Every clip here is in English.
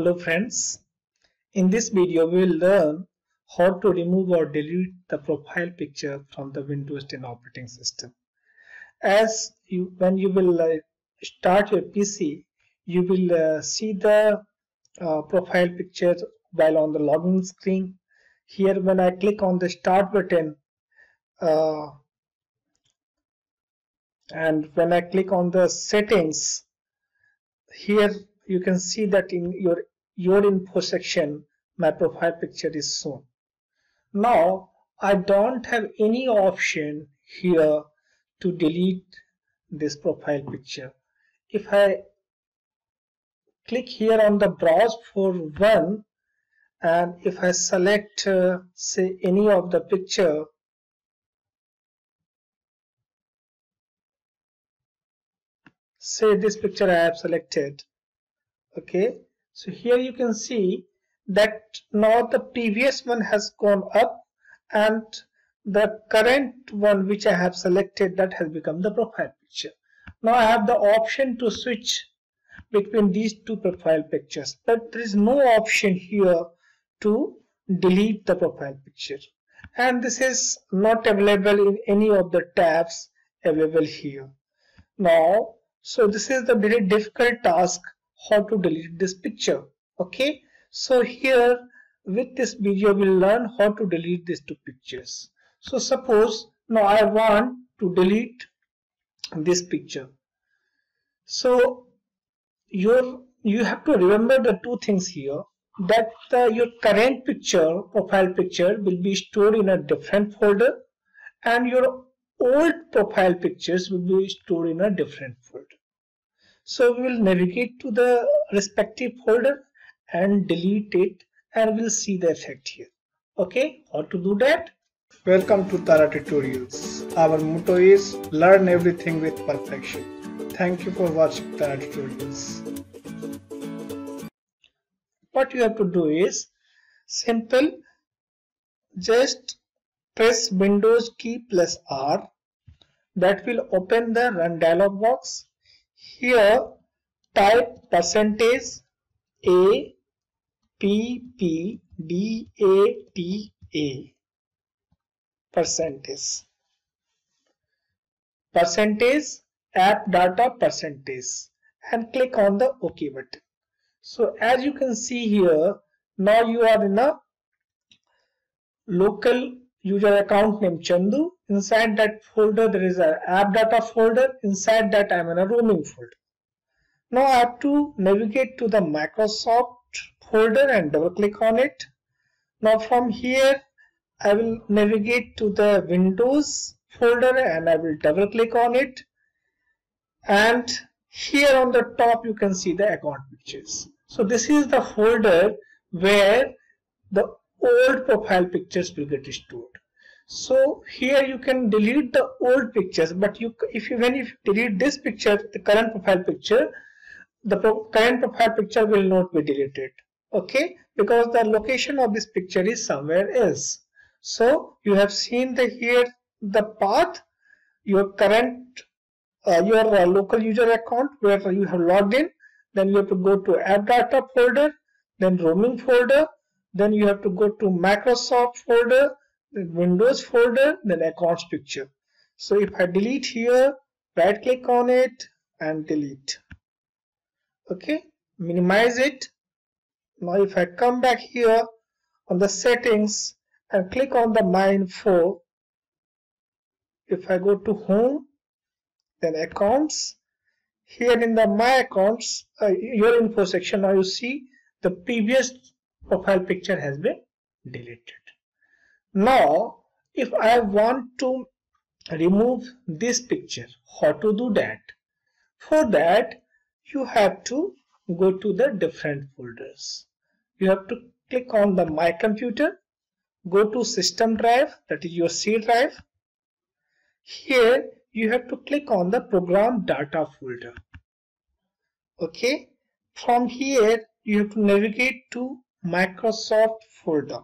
Hello friends. In this video we will learn how to remove or delete the profile picture from the Windows 10 operating system. As you when you will uh, start your PC you will uh, see the uh, profile picture while on the login screen. Here when I click on the start button uh, and when I click on the settings here you can see that in your your info section my profile picture is shown. Now I don't have any option here to delete this profile picture. If I click here on the browse for one and if I select uh, say any of the picture say this picture I have selected okay so here you can see that now the previous one has gone up and the current one which I have selected that has become the profile picture. Now I have the option to switch between these two profile pictures but there is no option here to delete the profile picture. And this is not available in any of the tabs available here. Now so this is the very difficult task how to delete this picture. Okay. So here with this video we'll learn how to delete these two pictures. So suppose now I want to delete this picture. So your you have to remember the two things here that uh, your current picture profile picture will be stored in a different folder and your old profile pictures will be stored in a different folder. So we will navigate to the respective folder and delete it and we'll see the effect here. Okay, how to do that? Welcome to Tara Tutorials. Our motto is learn everything with perfection. Thank you for watching Tara Tutorials. What you have to do is simple just press Windows key plus R that will open the run dialog box here type percentage A P P D A T A. Percentage. Percentage app data percentage. And click on the OK button. So as you can see here now you are in a local user account name Chandu. Inside that folder there is an app data folder. Inside that I am in a roaming folder. Now I have to navigate to the Microsoft folder and double click on it. Now from here I will navigate to the Windows folder and I will double click on it. And here on the top you can see the account pictures. So this is the folder where the old profile pictures will get stored. So here you can delete the old pictures, but you if you when you delete this picture, the current profile picture, the pro current profile picture will not be deleted. Okay, because the location of this picture is somewhere else. So you have seen the here the path, your current uh, your uh, local user account where you have logged in, then you have to go to app data folder, then roaming folder, then you have to go to Microsoft folder then Windows folder then accounts picture. So if I delete here right click on it and delete. Okay minimize it. Now if I come back here on the settings and click on the my info if I go to home then accounts. Here in the my accounts uh, your info section now you see the previous profile picture has been deleted. Now, if I want to remove this picture, how to do that? For that, you have to go to the different folders. You have to click on the My Computer, go to System Drive, that is your C drive. Here, you have to click on the Program Data folder. Okay, from here, you have to navigate to Microsoft folder.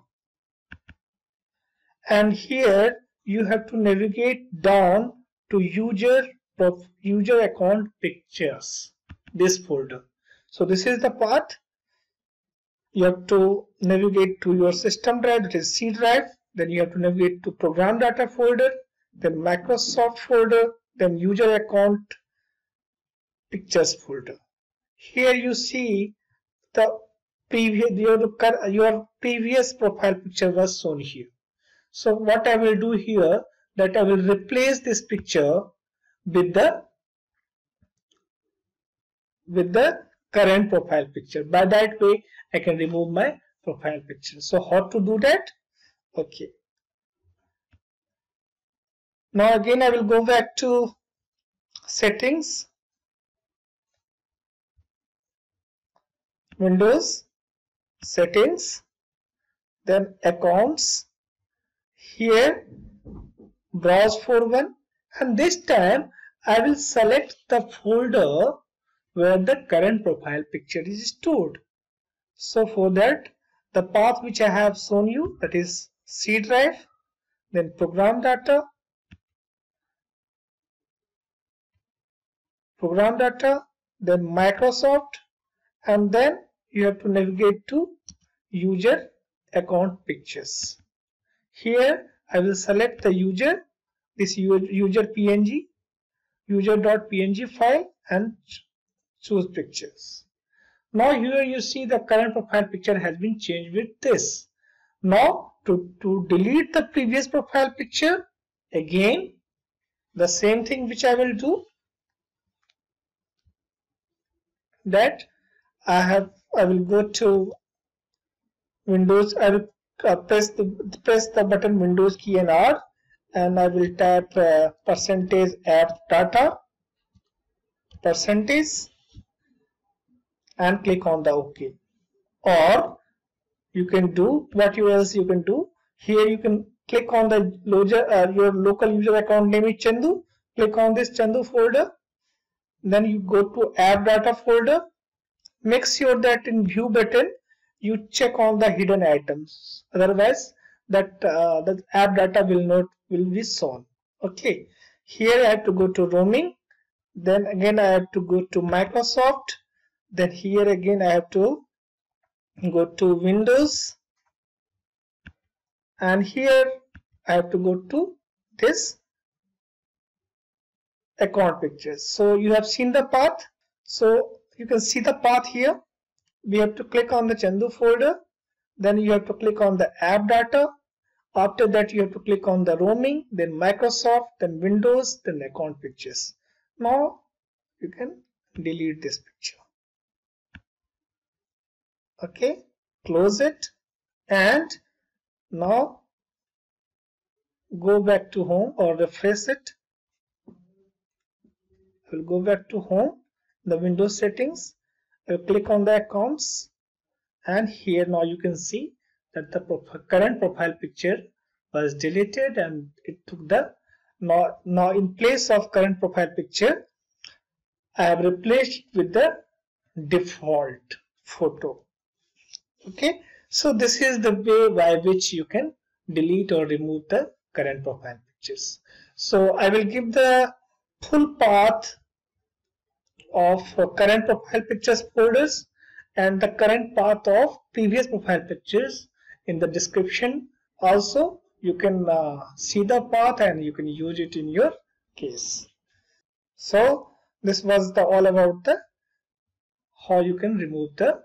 And here you have to navigate down to user user account pictures, this folder. So this is the path. you have to navigate to your system drive that is C drive then you have to navigate to program data folder then Microsoft folder then user account pictures folder here you see the previous your, your previous profile picture was shown here. So what I will do here that I will replace this picture with the with the current profile picture. By that way I can remove my profile picture. So how to do that? Okay. Now again I will go back to settings Windows settings then accounts here browse for one and this time I will select the folder where the current profile picture is stored. So for that the path which I have shown you that is C drive then program data program data then Microsoft and then you have to navigate to user account pictures. Here I will select the user this user png user.png file and choose pictures. Now here you see the current profile picture has been changed with this. Now to, to delete the previous profile picture again the same thing which I will do that I have I will go to Windows. I will uh, press the press the button Windows key and R and I will type uh, percentage app data. Percentage. And click on the OK. Or you can do what else you can do. Here you can click on the loger, uh, your local user account name is Chandu. Click on this Chandu folder. Then you go to app data folder make sure that in view button you check all the hidden items. Otherwise that uh, the app data will not will be shown. Okay. Here I have to go to roaming. Then again I have to go to Microsoft. Then here again I have to go to Windows. And here I have to go to this account pictures so you have seen the path. So you can see the path here. We have to click on the Chandu folder. Then you have to click on the app data. After that you have to click on the roaming then Microsoft then Windows then account pictures. Now you can delete this picture. Okay close it. And now go back to home or refresh it. I will go back to home the Windows settings will click on the accounts and here now you can see that the current profile picture was deleted and it took the now, now in place of current profile picture I have replaced with the default photo. Okay so this is the way by which you can delete or remove the current profile pictures. So I will give the full path of current profile pictures folders and the current path of previous profile pictures in the description also you can uh, see the path and you can use it in your case so this was the all about the how you can remove the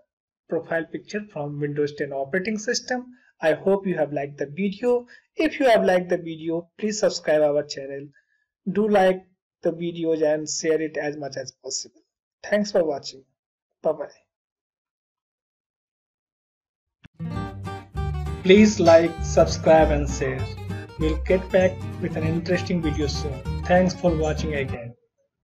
profile picture from Windows 10 operating system. I hope you have liked the video. If you have liked the video, please subscribe our channel. Do like the videos and share it as much as possible. Thanks for watching. Bye-bye. Please like, subscribe and share. We'll get back with an interesting video soon. Thanks for watching again.